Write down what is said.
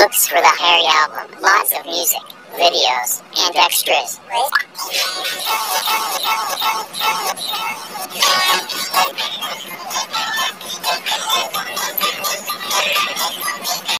looks for the Harry album. Lots of music, videos, and extras.